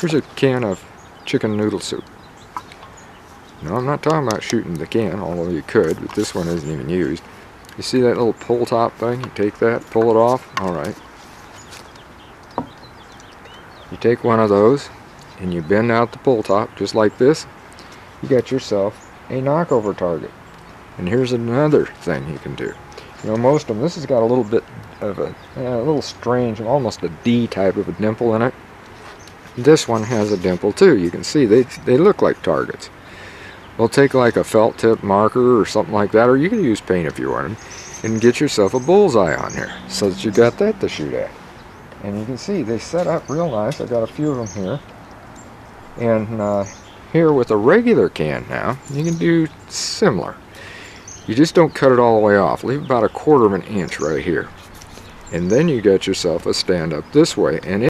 Here's a can of chicken noodle soup. Now I'm not talking about shooting the can, although you could, but this one isn't even used. You see that little pull top thing? You take that, pull it off, alright. You take one of those and you bend out the pull top just like this. You got yourself a knockover target. And here's another thing you can do. You know, most of them, this has got a little bit of a, a little strange, almost a D type of a dimple in it. This one has a dimple too. You can see they, they look like targets. Well, take like a felt tip marker or something like that, or you can use paint if you want, and get yourself a bullseye on here so that you got that to shoot at. And you can see they set up real nice. I've got a few of them here. And uh, here with a regular can now, you can do similar. You just don't cut it all the way off. Leave about a quarter of an inch right here. And then you got yourself a stand up this way. And